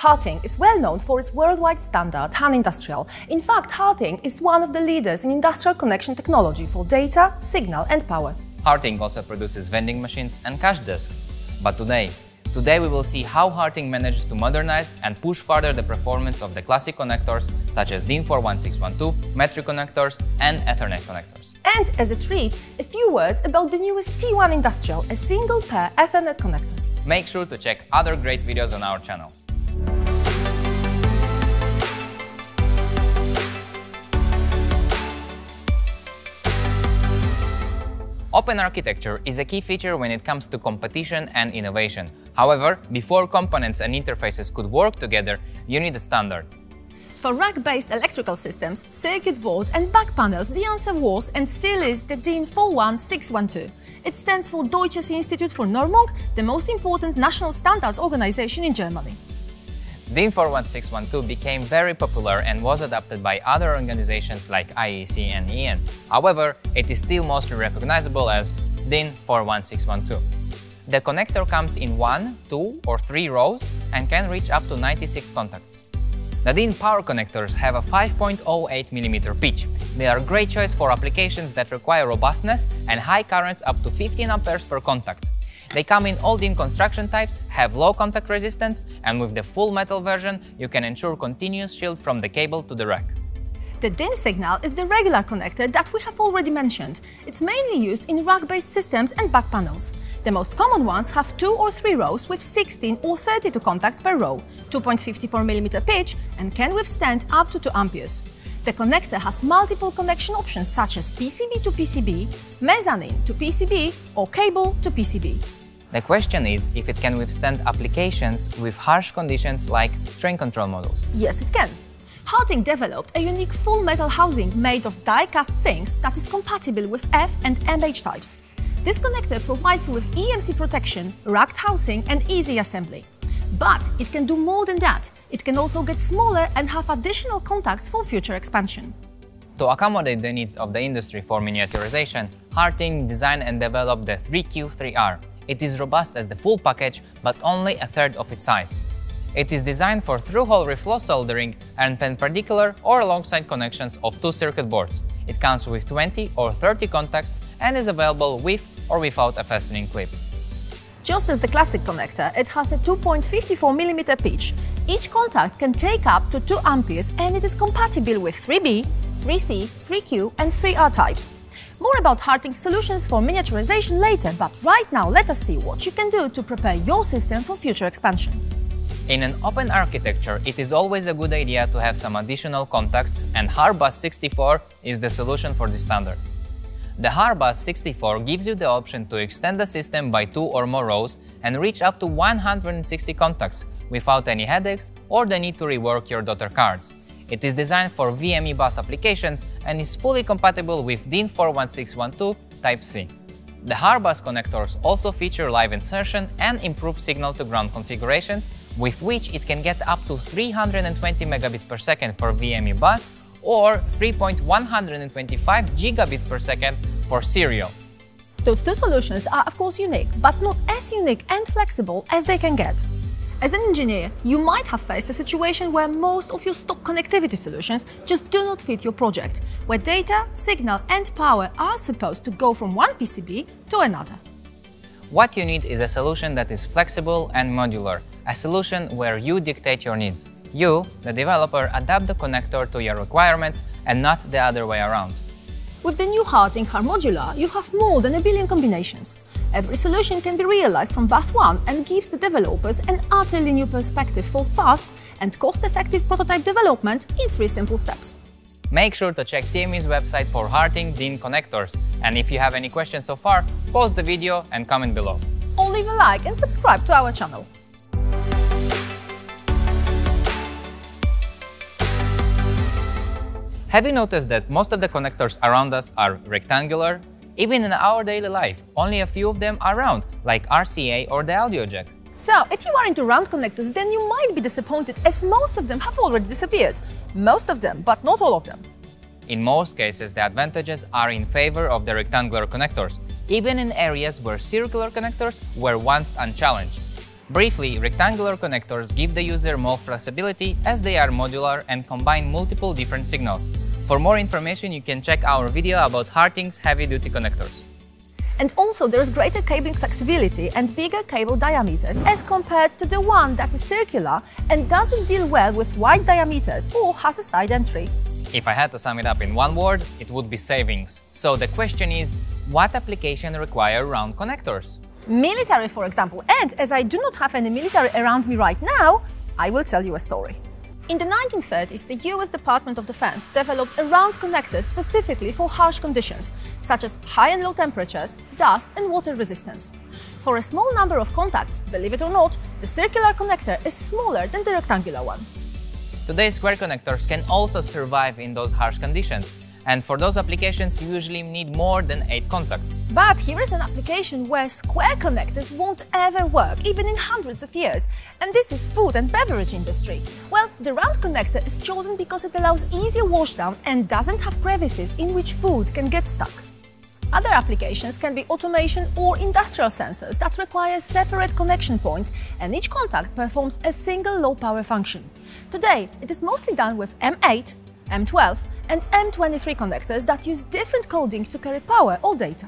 Harting is well known for its worldwide standard HAN Industrial. In fact, Harting is one of the leaders in industrial connection technology for data, signal and power. Harting also produces vending machines and cash desks. But today, today we will see how Harting manages to modernize and push further the performance of the classic connectors such as DIN 41612, metric connectors and Ethernet connectors. And as a treat, a few words about the newest T1 Industrial, a single pair Ethernet connector. Make sure to check other great videos on our channel. Open architecture is a key feature when it comes to competition and innovation. However, before components and interfaces could work together, you need a standard. For rack-based electrical systems, circuit boards and back panels, the answer was and still is the DIN 41612. It stands for Deutsches Institut für Normung, the most important national standards organization in Germany. DIN 41612 became very popular and was adopted by other organizations like IEC and EN. However, it is still mostly recognizable as DIN 41612. The connector comes in one, two or three rows and can reach up to 96 contacts. The DIN power connectors have a 5.08 mm pitch. They are a great choice for applications that require robustness and high currents up to 15 amperes per contact. They come in all DIN construction types, have low contact resistance, and with the full metal version, you can ensure continuous shield from the cable to the rack. The DIN signal is the regular connector that we have already mentioned. It's mainly used in rack-based systems and back panels. The most common ones have two or three rows with 16 or 32 contacts per row, 2.54 mm pitch, and can withstand up to 2 amperes. The connector has multiple connection options such as PCB to PCB, mezzanine to PCB, or cable to PCB. The question is if it can withstand applications with harsh conditions like train control models. Yes, it can. Harting developed a unique full metal housing made of die-cast zinc that is compatible with F and MH types. This connector provides with EMC protection, racked housing and easy assembly. But it can do more than that. It can also get smaller and have additional contacts for future expansion. To accommodate the needs of the industry for miniaturization, Harting designed and developed the 3Q3R, it is robust as the full package, but only a third of its size. It is designed for through-hole reflow soldering and perpendicular or alongside connections of two circuit boards. It comes with 20 or 30 contacts and is available with or without a fastening clip. Just as the classic connector, it has a 2.54mm pitch. Each contact can take up to 2 amperes and it is compatible with 3B, 3C, 3Q and 3R types. More about Harting solutions for miniaturization later, but right now let us see what you can do to prepare your system for future expansion. In an open architecture, it is always a good idea to have some additional contacts and HARBUS 64 is the solution for this standard. The HARBUS 64 gives you the option to extend the system by two or more rows and reach up to 160 contacts without any headaches or the need to rework your daughter cards. It is designed for VME bus applications and is fully compatible with DIN 41612 Type-C. The HARBUS connectors also feature live insertion and improved signal-to-ground configurations, with which it can get up to 320 megabits per second for VME bus or 3.125 gigabits per second for serial. Those two solutions are of course unique, but not as unique and flexible as they can get. As an engineer, you might have faced a situation where most of your stock connectivity solutions just do not fit your project, where data, signal and power are supposed to go from one PCB to another. What you need is a solution that is flexible and modular, a solution where you dictate your needs. You, the developer, adapt the connector to your requirements and not the other way around. With the new Harting HAR Modular, you have more than a billion combinations. Every solution can be realized from batch 1 and gives the developers an utterly new perspective for fast and cost-effective prototype development in three simple steps. Make sure to check TME's website for Harting DIN connectors. And if you have any questions so far, pause the video and comment below. Or leave a like and subscribe to our channel. Have you noticed that most of the connectors around us are rectangular even in our daily life, only a few of them are round, like RCA or the audio jack. So, if you are into round connectors, then you might be disappointed as most of them have already disappeared. Most of them, but not all of them. In most cases, the advantages are in favor of the rectangular connectors, even in areas where circular connectors were once unchallenged. Briefly, rectangular connectors give the user more flexibility as they are modular and combine multiple different signals. For more information, you can check our video about Harting's heavy-duty connectors. And also there's greater cabling flexibility and bigger cable diameters as compared to the one that is circular and doesn't deal well with wide diameters or has a side entry. If I had to sum it up in one word, it would be savings. So the question is, what application require round connectors? Military, for example. And as I do not have any military around me right now, I will tell you a story. In the 1930s, the US Department of Defense developed a round connector specifically for harsh conditions, such as high and low temperatures, dust and water resistance. For a small number of contacts, believe it or not, the circular connector is smaller than the rectangular one. Today's square connectors can also survive in those harsh conditions, and for those applications, you usually need more than 8 contacts. But here is an application where square connectors won't ever work, even in hundreds of years. And this is food and beverage industry. Well, the round connector is chosen because it allows easier washdown and doesn't have crevices in which food can get stuck. Other applications can be automation or industrial sensors that require separate connection points and each contact performs a single low-power function. Today, it is mostly done with M8, M12 and M23 connectors that use different coding to carry power or data.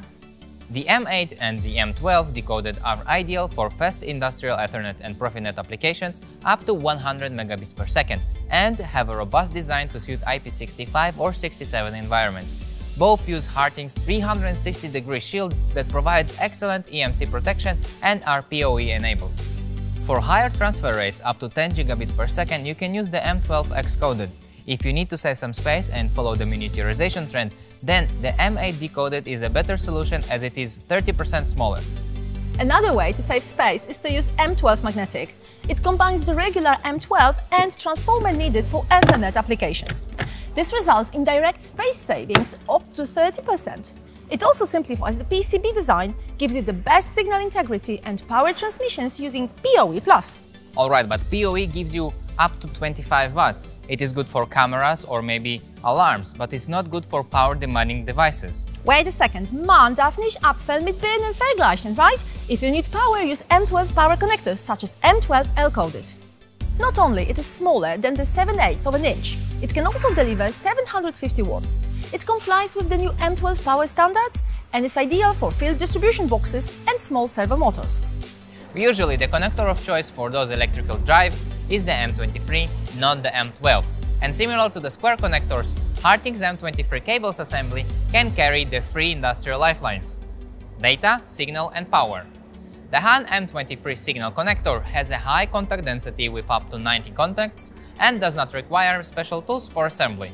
The M8 and the M12 D-coded are ideal for fast industrial Ethernet and Profinet applications up to 100 megabits per second and have a robust design to suit IP65 or 67 environments. Both use Harting's 360-degree shield that provides excellent EMC protection and are PoE enabled. For higher transfer rates up to 10 gigabits per second, you can use the M12 X-coded. If you need to save some space and follow the miniaturization trend, then the M8 D-coded is a better solution as it is 30% smaller. Another way to save space is to use M12 magnetic. It combines the regular M12 and transformer needed for Ethernet applications. This results in direct space savings up to 30%. It also simplifies the PCB design, gives you the best signal integrity and power transmissions using PoE+. Alright, but PoE gives you up to 25 watts. It is good for cameras or maybe alarms, but it's not good for power-demanding devices. Wait a second, man darf nicht mit Birnen vergleichen, right? If you need power, use M12 power connectors such as M12 L-coded. Not only it is smaller than the 7 8 of an inch, it can also deliver 750 watts. It complies with the new M12 power standards and is ideal for field distribution boxes and small servo motors. Usually the connector of choice for those electrical drives is the M23, not the M12. And similar to the square connectors, Harting's M23 cables assembly can carry the three industrial lifelines data, signal and power. The Han M23 signal connector has a high contact density with up to 90 contacts and does not require special tools for assembly.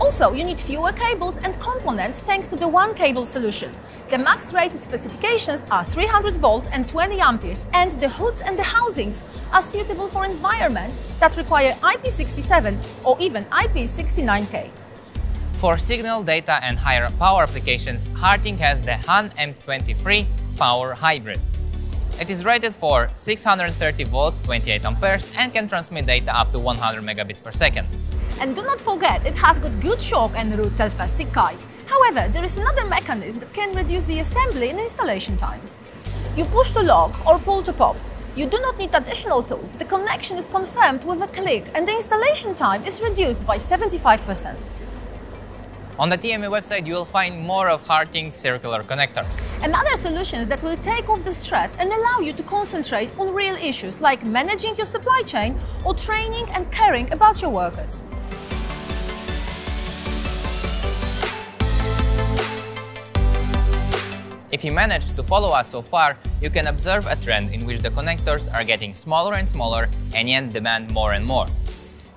Also, you need fewer cables and components thanks to the one cable solution. The max rated specifications are 300 volts and 20 amperes, and the hoods and the housings are suitable for environments that require IP67 or even IP69K. For signal data and higher power applications, Harting has the Han M23 Power Hybrid. It is rated for 630 volts, 28 amperes, and can transmit data up to 100 megabits per second. And do not forget, it has got good shock and root kite. However, there is another mechanism that can reduce the assembly and installation time. You push to lock or pull to pop. You do not need additional tools. The connection is confirmed with a click and the installation time is reduced by 75%. On the TME website, you will find more of Harting's circular connectors. And other solutions that will take off the stress and allow you to concentrate on real issues like managing your supply chain or training and caring about your workers. If you managed to follow us so far, you can observe a trend in which the connectors are getting smaller and smaller and yet demand more and more.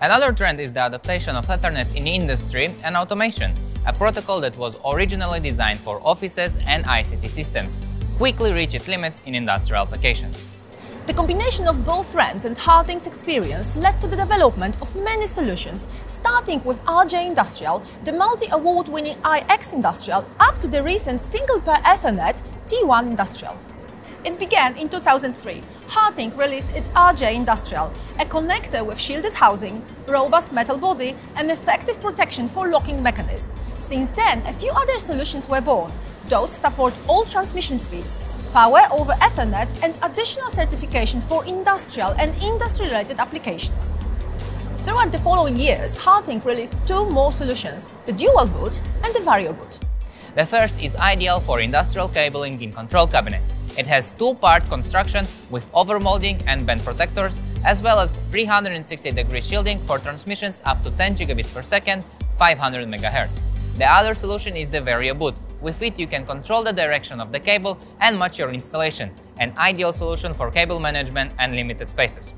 Another trend is the adaptation of Ethernet in industry and automation, a protocol that was originally designed for offices and ICT systems, quickly reach its limits in industrial applications. The combination of both trends and Harting's experience led to the development of many solutions, starting with RJ Industrial, the multi-award winning IX Industrial, up to the recent single-pair Ethernet T1 Industrial. It began in 2003. Harting released its RJ Industrial, a connector with shielded housing, robust metal body and effective protection for locking mechanism. Since then, a few other solutions were born. Those support all transmission speeds, Power over Ethernet and additional certification for industrial and industry-related applications. Throughout the following years, Harting released two more solutions, the dual boot and the vario boot. The first is ideal for industrial cabling in control cabinets. It has two-part construction with overmolding and bend protectors, as well as 360 degree shielding for transmissions up to 10 gigabits per second, 500 MHz. The other solution is the Vario boot. With it you can control the direction of the cable and match your installation, an ideal solution for cable management and limited spaces.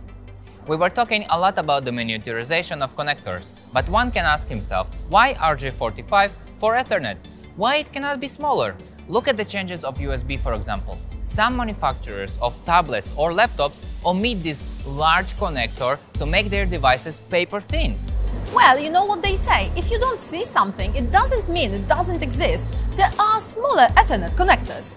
We were talking a lot about the miniaturization of connectors, but one can ask himself, why RJ45 for Ethernet? Why it cannot be smaller? Look at the changes of USB for example. Some manufacturers of tablets or laptops omit this large connector to make their devices paper thin. Well, you know what they say, if you don't see something, it doesn't mean it doesn't exist. There are smaller Ethernet connectors.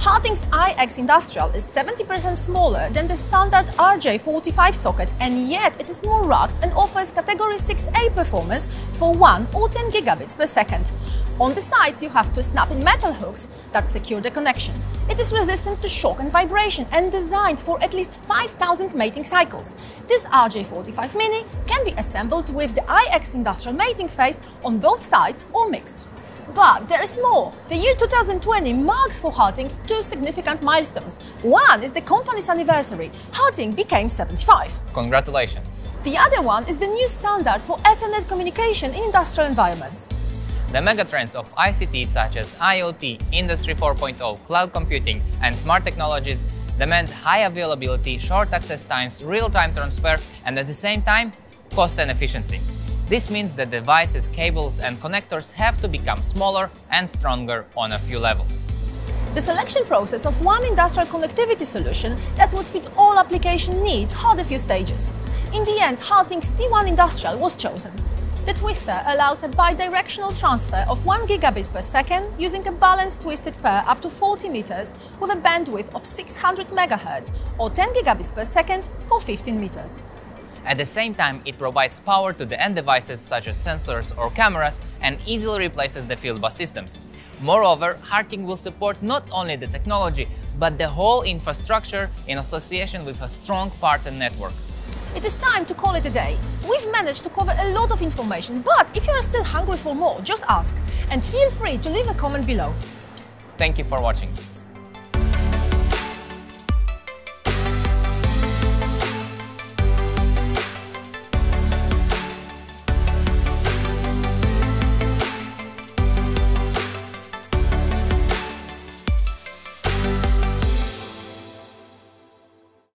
Harting's iX Industrial is 70% smaller than the standard RJ45 socket and yet it is more rugged and offers category 6A performance for 1 or 10 gigabits per second. On the sides you have two snap-in metal hooks that secure the connection. It is resistant to shock and vibration and designed for at least 5000 mating cycles. This RJ45 Mini can be assembled with the iX Industrial mating face on both sides or mixed. But there is more. The year 2020 marks for Harting two significant milestones. One is the company's anniversary. Harting became 75. Congratulations! The other one is the new standard for Ethernet communication in industrial environments. The megatrends of ICT such as IoT, Industry 4.0, cloud computing and smart technologies demand high availability, short access times, real-time transfer and at the same time, cost and efficiency. This means that devices, cables and connectors have to become smaller and stronger on a few levels. The selection process of one industrial connectivity solution that would fit all application needs had a few stages. In the end, Harting's T1 Industrial was chosen. The Tw1ster allows a bidirectional transfer of 1 gigabit per second using a balanced twisted pair up to 40 meters with a bandwidth of 600 MHz or 10 gigabits per second for 15 meters. At the same time, it provides power to the end devices such as sensors or cameras and easily replaces the field bus systems. Moreover, Harting will support not only the technology, but the whole infrastructure in association with a strong partner network. It is time to call it a day. We've managed to cover a lot of information, but if you are still hungry for more, just ask. And feel free to leave a comment below. Thank you for watching.